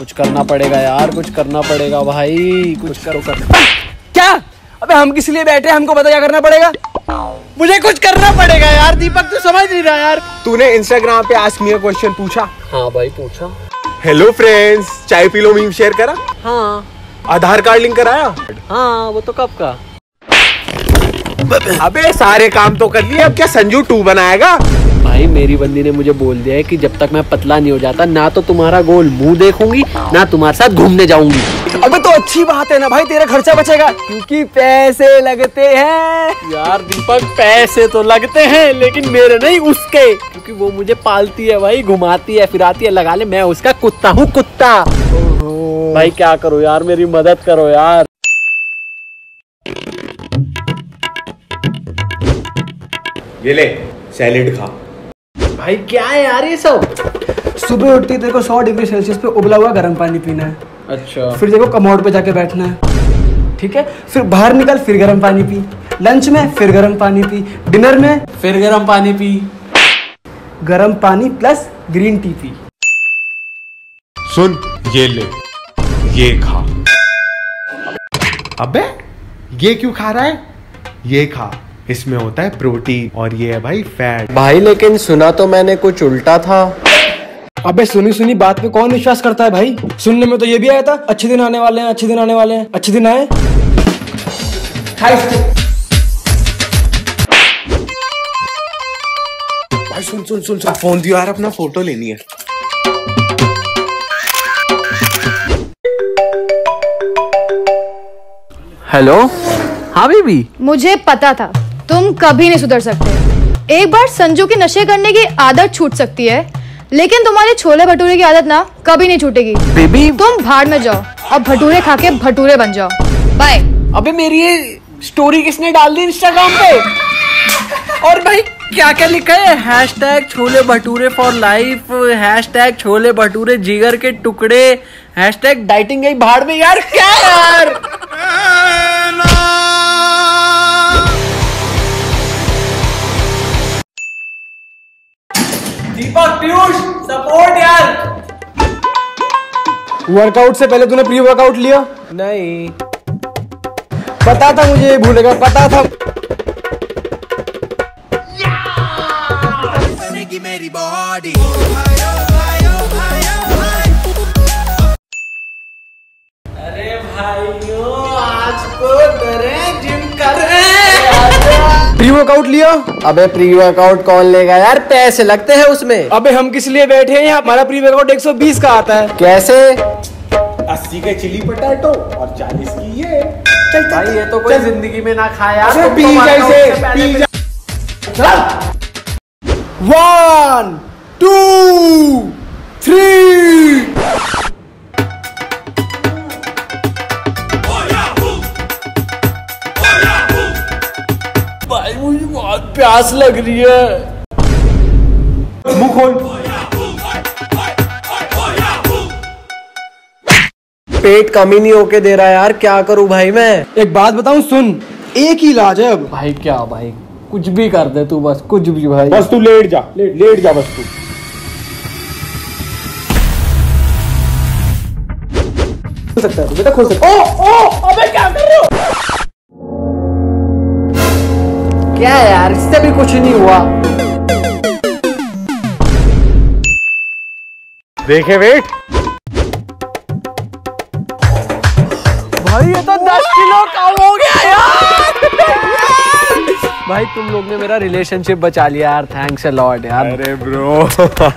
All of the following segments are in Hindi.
कुछ करना पड़ेगा यार कुछ करना पड़ेगा भाई कुछ कुछ करो कर। क्या? अबे हम किस लिए बैठे हमको पता क्या करना पड़ेगा? मुझे कुछ करना पड़ेगा यार दीपक तू समझ नहीं रहा यार। तूने इंस्टाग्राम पे आस्क मी क्वेश्चन पूछा? हाँ भाई पूछा। हेलो फ्रेंड्स चाय पी लो मीम शेयर करा? हाँ। आधार कार्ड लिंक कराया? हाँ वो तो कब का? अबे सारे काम तो कर लिए अब क्या संजू टू बनाएगा? भाई मेरी बंदी ने मुझे बोल दिया है कि जब तक मैं पतला नहीं हो जाता ना तो तुम्हारा गोल मुँह देखूँगी ना तुम्हारे साथ घूमने जाऊँगी। अबे तो अच्छी बात है ना भाई तेरा खर्चा बचेगा। क्योंकि पैसे लगते हैं। यार दीपक पैसे तो लगते हैं लेकिन मेरे नहीं उसके। क्योंकि वो मुझे पालती है भाई घुमाती है फिराती है लगा ले मैं उसका कुत्ता हूँ कुत्ता। भाई क्या करो यार मेरी मदद करो यार। ये ले सैलेड खा। भाई क्या है यार ये सब? सुबह उठती तेरे को सौ डिग्री सेल्सियस पे उबला हुआ गर्म पानी पीना है। अच्छा। फिर देखो कमोड पे जाके बैठना है। ठीक है? फिर बाहर निकल फिर गर्म पानी पी। लंच में फिर गर्म पानी पी। डिनर में फिर गर्म पानी पी। गर्म पानी प्लस ग्रीन टी पी। सुन ये ले। ये खा। अबे ये क्यों खा रहा है? ये खा। इसमें होता है प्रोटीन और ये है भाई फैट। भाई लेकिन सुना तो मैंने कुछ उल्टा था। अबे सुनी सुनी बात पे कौन विश्वास करता है भाई? सुनने में तो ये भी आया था अच्छे दिन आने वाले हैं अच्छे दिन आने वाले हैं अच्छे दिन आए। भाई सुन सुन सुन सुन फ़ोन दियो यार अपना फ़ोटो लेनी है। हेलो? हाँ बीबी। मुझे पता था। तुम कभी नहीं सुधर सकते। एक बार संजू की नशे करने की आदत छूट सकती है लेकिन तुम्हारे छोले भटूरे की आदत ना कभी नहीं छूटेगी। बेबी। तुम भाड़ में जाओ और भटूरे खा के भटूरे बन जाओ। बाय अबे मेरी ये स्टोरी किसने डाल दी इंस्टाग्राम पे? और भाई क्या क्या लिखा है? Hashtag chole bhature for life hashtag chole bhature जिगर के टुकड़े हैश टैग डाइटिंग गई भाड़ में। यार क्या यार? दीपक पीयूष सपोर्ट यार। वर्कआउट से पहले तूने प्री वर्कआउट लिया? नहीं। पता था मुझे ये भूलेगा पता था। अरे वर्कआउट लिया? अबे प्री वर्कआउट कौन लेगा यार? पैसे लगते हैं उसमें। अबे हम किस लिए बैठे हैं? यहाँ हमारा प्री वर्कआउट 120 का आता है। कैसे? अस्सी के चिली पटाटो और चालीस की ये। चल भाई ये तो कोई ज़िंदगी में ना खाया अरे पी जा इसे पी जा। वन टू थ्री बहुत प्यास लग रही है। मुँह खोल। पेट कमी नहीं होके दे रहा यार क्या करूँ भाई मैं? एक बात बताऊँ सुन एक ही इलाज है अब। भाई क्या भाई कुछ भी कर दे तू बस कुछ भी भाई। बस तू लेट जा लेट लेट जा बस तू। खोल सकता है बेटा खोल सकता है? क्या है यार इससे भी कुछ नहीं हुआ देखे वेट। भाई ये तो दस किलो कम हो गया यार। भाई तुम लोग ने मेरा रिलेशनशिप बचा लिया यार। थैंक्स अ लॉट यार। अरे ब्रो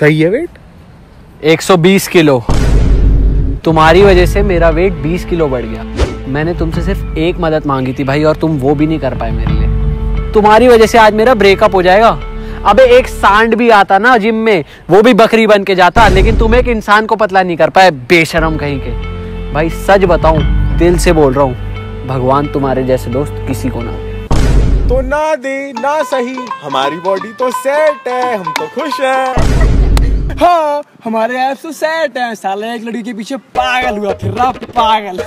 सही है वेट? 120 किलो। तुम्हारी वजह से मेरा वेट 20 किलो बढ़ गया। मैंने तुमसे सिर्फ़ एक मदद मांगी थी भाई, और तुम वो भी नहीं कर पाए मेरे लिए। तुम्हारी वजह से आज मेरा ब्रेकअप हो जाएगा। अबे, एक सांड भी आता ना जिम में, वो भी बकरी बन के जाता, लेकिन तुम एक इंसान को पतला नहीं कर पाए, बेशरम कहीं के। भाई, सच बताऊँ, दिल से बोल रहा हूँ, भगवान तुम्हारे जैसे दोस्त किसी को ना तो ना दे, ना सही, हमारी बॉडी तो सेट है, हम तो खुश हैं। हाँ हमारे ऐप तो सेट है। साला एक लड़की के पीछे पागल हुआ फिर रहा पागल।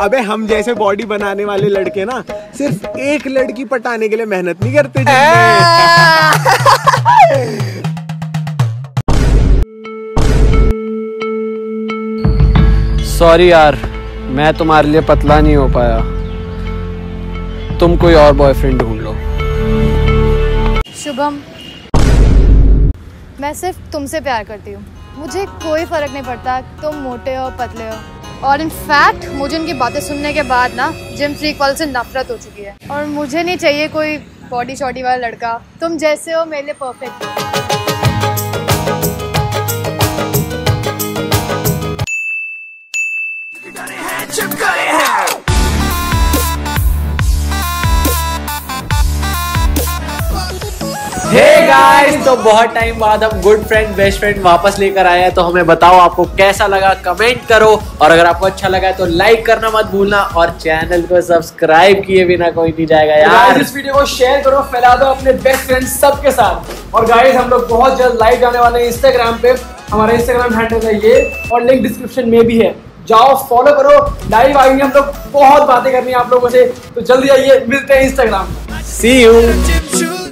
अबे हम जैसे बॉडी बनाने वाले लड़के ना सिर्फ़ एक लड़की पटाने के लिए मेहनत नहीं करते सॉरी यार मैं तुम्हारे लिए पतला नहीं हो पाया। तुम कोई और बॉयफ्रेंड ढूंढ लो। शुभम मैं सिर्फ़ तुमसे प्यार करती हूँ। मुझे कोई फ़र्क नहीं पड़ता तुम मोटे हो, पतले हो। और इन फैक्ट मुझे उनकी बातें सुनने के बाद ना जिम फ्रीक वाले से नफरत हो चुकी है। और मुझे नहीं चाहिए कोई बॉडी शॉडी वाला लड़का। तुम जैसे हो मेरे लिए परफेक्ट हो। हे गाइस तो बहुत टाइम बाद हम गुड फ्रेंड बेस्ट फ्रेंड वापस लेकर आए हैं। तो हमें बताओ आपको कैसा लगा? कमेंट करो। और अगर आपको अच्छा लगा है तो लाइक करना मत भूलना। और चैनल को सब्सक्राइब किए बिना कोई नहीं जाएगा यार। यार इस वीडियो को शेयर करो फैला दो अपने बेस्ट फ्रेंड्स सबके साथ। और गाइस हम लोग बहुत जल्द लाइव जाने वाले हैं इंस्टाग्राम पे। हमारा इंस्टाग्राम हैंडल है ये और लिंक डिस्क्रिप्शन में भी है। जाओ फॉलो करो। लाइव आएँगे हम लोग। बहुत बातें करनी है आप लोगों से। तो जल्दी आइए मिलते हैं इंस्टाग्राम सी यू